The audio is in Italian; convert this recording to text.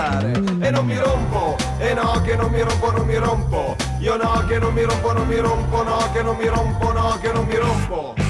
scherzare E non mi rompo, e no che non mi rompo, non mi rompo. Io no che non mi rompo, non mi rompo, no che non mi rompo, no che non mi rompo.